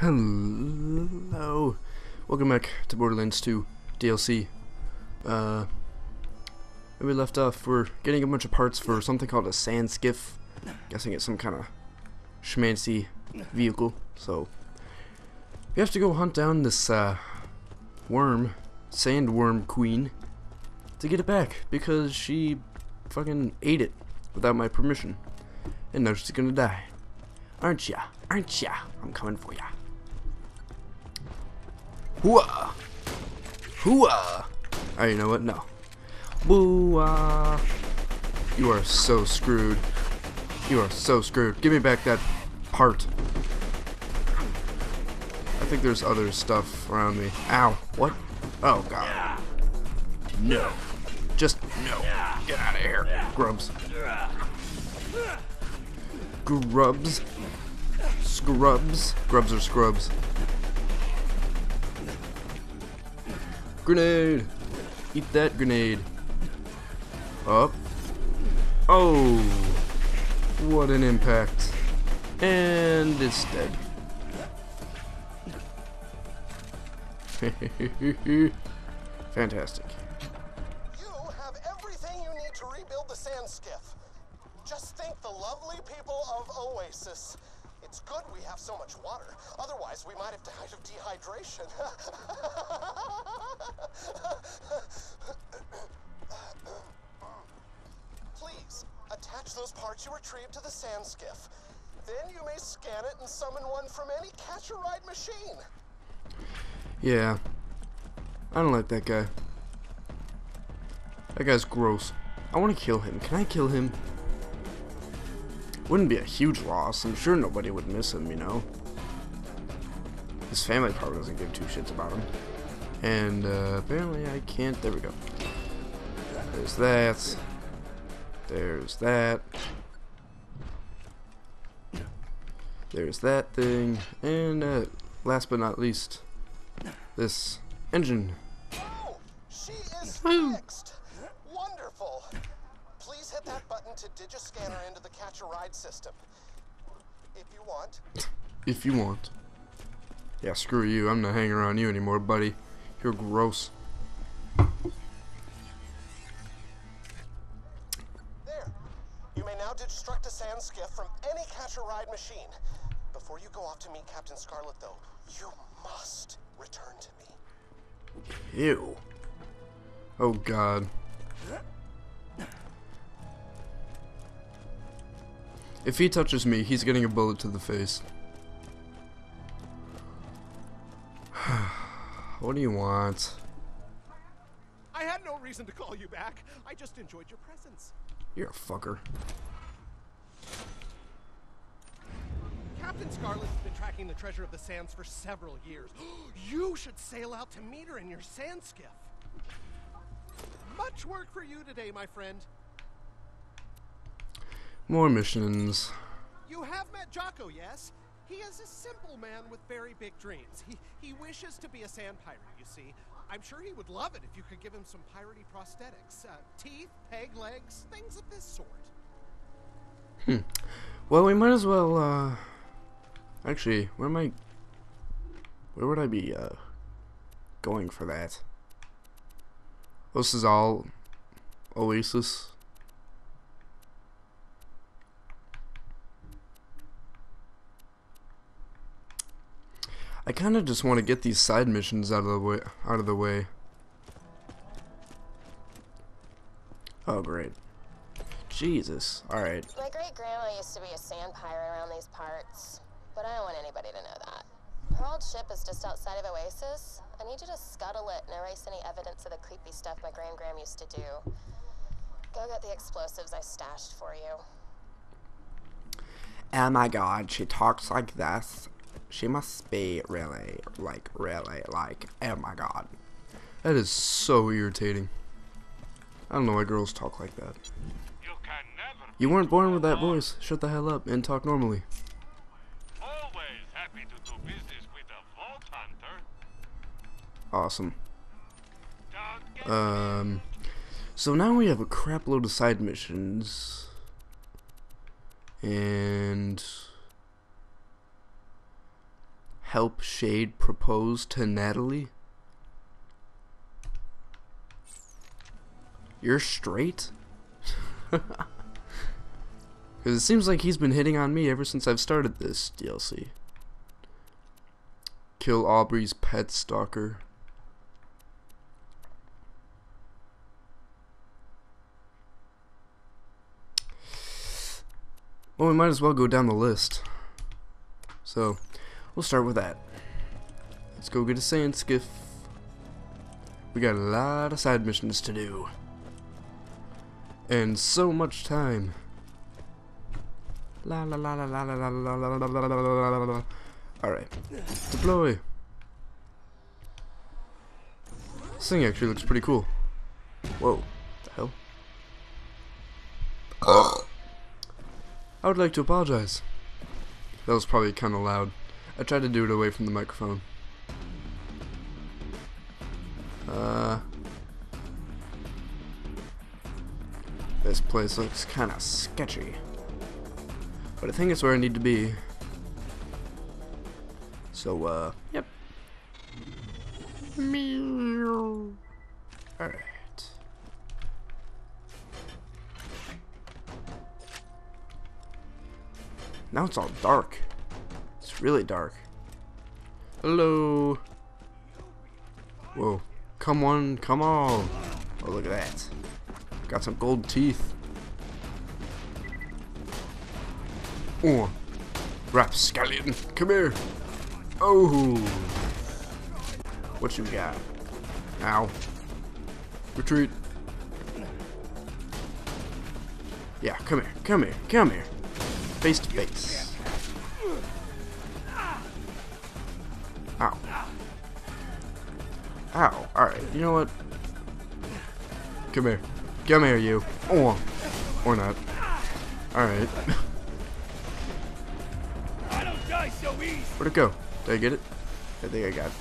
Hello. Welcome back to Borderlands 2 DLC. Uh, we left off, we're getting a bunch of parts for something called a sand skiff. Guessing it's some kind of schmancy vehicle. So, we have to go hunt down this uh, worm, sandworm queen, to get it back because she fucking ate it without my permission. And now she's gonna die. Aren't ya? Aren't ya? I'm coming for ya. Hooah! Hooah! Oh, you know what? No. Boo! You are so screwed. You are so screwed. Give me back that part. I think there's other stuff around me. Ow. What? Oh, God. No. Just no. Get out of here. Grubs. Grubs. Scrubs. Grubs or scrubs. Grenade! Eat that grenade. Up. Oh! What an impact. And it's dead. Fantastic. We might have died of dehydration. Please, attach those parts you retrieved to the sand skiff. Then you may scan it and summon one from any catch-a-ride machine. Yeah. I don't like that guy. That guy's gross. I want to kill him. Can I kill him? Wouldn't be a huge loss. I'm sure nobody would miss him, you know. His family probably doesn't give two shits about him. And uh, apparently I can't. There we go. There's that. There's that. There's that thing. And uh, last but not least, this engine. Oh, she is fixed. Wonderful. Please hit that button to digiscan her into the catch-a-ride system. If you want. If you want. Yeah, screw you. I'm not hanging around you anymore, buddy. You're gross. There. You may now destruct a sand skiff from any catch-a-ride machine. Before you go off to meet Captain Scarlett, though, you must return to me. Ew. Oh, God. If he touches me, he's getting a bullet to the face. What do you want? I had no reason to call you back. I just enjoyed your presence. You're a fucker. Captain Scarlett has been tracking the treasure of the sands for several years. you should sail out to meet her in your sand skiff. Much work for you today, my friend. More missions. You have met Jocko, yes? He is a simple man with very big dreams. He, he wishes to be a sand pirate, you see. I'm sure he would love it if you could give him some piratey prosthetics. Uh, teeth, peg legs, things of this sort. Hmm. Well, we might as well, uh... Actually, where am I... Where would I be, uh... Going for that? This is all... Oasis. I kind of just want to get these side missions out of the way. Out of the way. Oh, great. Jesus. All right. My great grandma used to be a sand pirate around these parts, but I don't want anybody to know that. Her old ship is just outside of Oasis. I need you to scuttle it and erase any evidence of the creepy stuff my grand gram used to do. Go get the explosives I stashed for you. Oh my god, she talks like this. She must be really, like, really, like, oh my god. That is so irritating. I don't know why girls talk like that. You can never You weren't born with that voice. Shut the hell up and talk normally. Always happy to do business with a vault hunter. Awesome. Um, so now we have a crap load of side missions. And help Shade propose to Natalie? You're straight? Because it seems like he's been hitting on me ever since I've started this DLC. Kill Aubrey's pet stalker. Well, we might as well go down the list. So, we'll start with that. Let's go get a sand skiff. We got a lot of side missions to do. And so much time. La la la la la la la la la la la la la la Alright. Deploy. This thing actually looks pretty cool. Whoa. The hell? I would like to apologize. That was probably kind of loud. I tried to do it away from the microphone. Uh, this place looks kind of sketchy. But I think it's where I need to be. So, uh, yep. Alright. Now it's all dark. Really dark. Hello. Whoa. Come on, come on. Oh, look at that. Got some gold teeth. Oh. Rapscallion, come here. Oh. What you got? Ow. Retreat. Yeah, come here, come here, come here. Face to face. Alright, you know what? Come here. Come here, you. Oh. Or not. Alright. Where'd it go? Did I get it? I think I got it.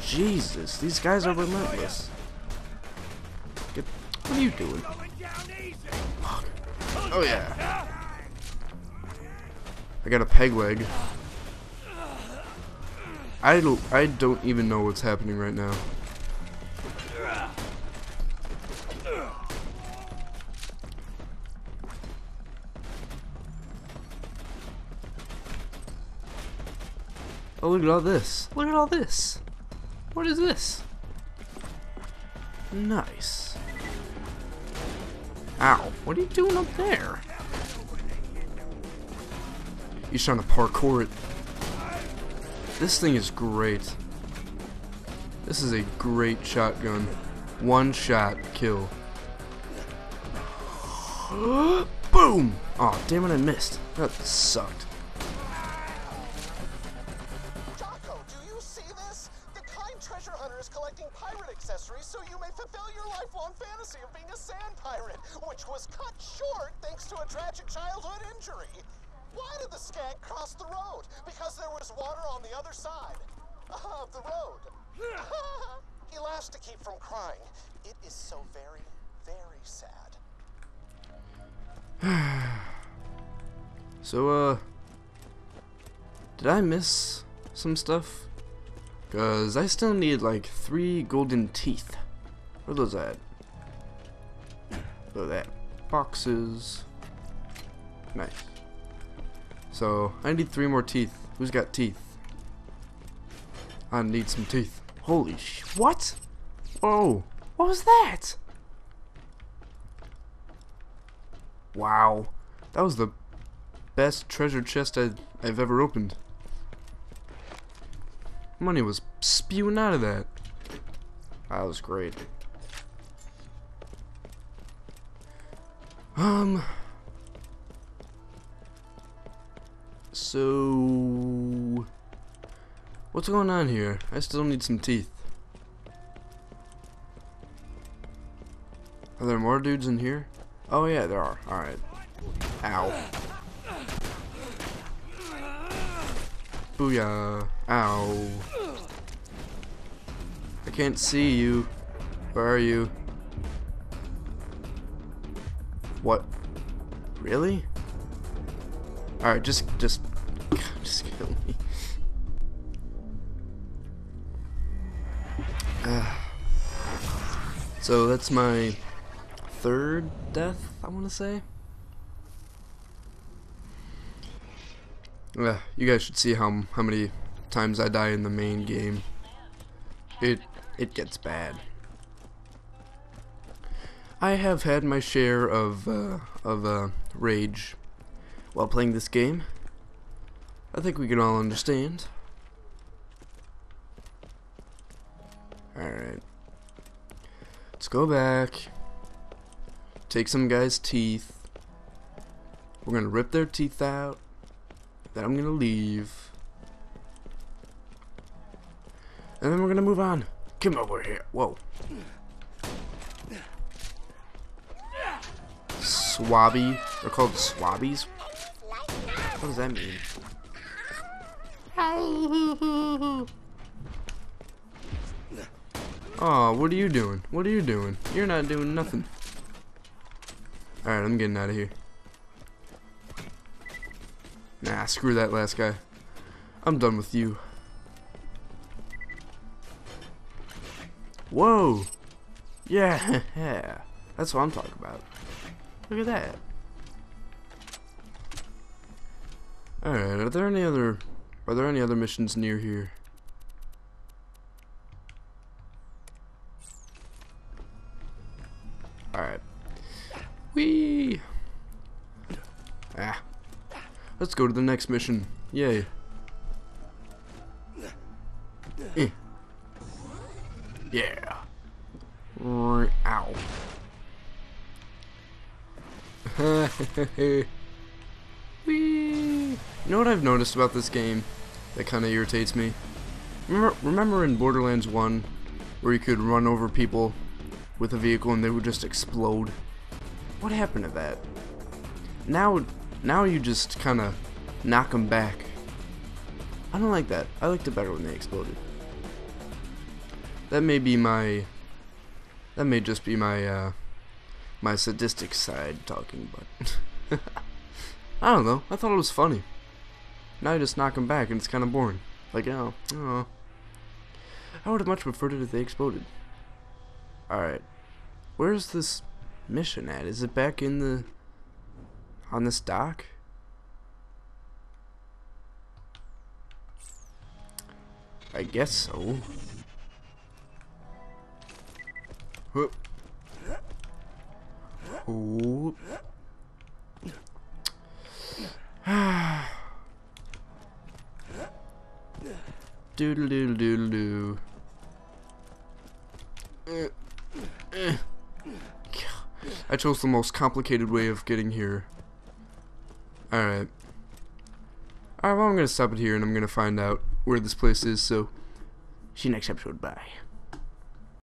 Jesus, these guys are relentless. Get, what are you doing? Oh yeah. I got a peg leg. I don't, I don't even know what's happening right now. Oh, look at all this. Look at all this. What is this? Nice. Ow. What are you doing up there? He's trying to parkour it. This thing is great. This is a great shotgun. One shot kill. Boom! oh, damn it, I missed. That sucked. Jocko, do you see this? The kind treasure hunter is collecting pirate accessories so you may fulfill your lifelong fantasy of being a sand pirate, which was cut short thanks to a tragic childhood injury. Why did the skank cross the road? Because there was water on the other side of the road. he laughs to keep from crying. It is so very, very sad. So, uh, did I miss some stuff? Cause I still need like three golden teeth. Where are those at? At that. Boxes. Nice. So, I need three more teeth. Who's got teeth? I need some teeth. Holy sh- What? Whoa. What was that? Wow. That was the best treasure chest I, I've ever opened. Money was spewing out of that. That was great. Um. So. What's going on here? I still need some teeth. Are there more dudes in here? Oh yeah, there are. Alright. Ow. Booyah. Ow. I can't see you. Where are you? What? Really? Alright, just, just, So that's my third death, I want to say. Yeah, you guys should see how how many times I die in the main game. It it gets bad. I have had my share of uh, of uh, rage while playing this game. I think we can all understand. Alright. Let's go back. Take some guy's teeth. We're gonna rip their teeth out. Then I'm gonna leave. And then we're gonna move on. Come over here. Whoa. Swabby. They're called swabbies? What does that mean? Oh, what are you doing? What are you doing? You're not doing nothing. Alright, I'm getting out of here. Nah, screw that last guy. I'm done with you. Whoa! Yeah, yeah. that's what I'm talking about. Look at that. Alright, are there any other are there any other missions near here? Ah. Let's go to the next mission. Yay. Eh. Yeah. Ow. Whee! You know what I've noticed about this game that kind of irritates me? Remember, remember in Borderlands 1 where you could run over people with a vehicle and they would just explode? What happened to that? Now, now you just kind of knock them back. I don't like that. I liked it better when they exploded. That may be my... That may just be my, uh, my sadistic side talking, but... I don't know. I thought it was funny. Now you just knock them back and it's kind of boring. Like, oh, oh. I would have much preferred it if they exploded. Alright. Where's this mission at? Is it back in the... on this dock? I guess so. Whoop. Whoop. Doodle doodle doodle doo. Eh, eh. I chose the most complicated way of getting here. Alright. Alright, well I'm gonna stop it here and I'm gonna find out where this place is, so see you next episode, bye.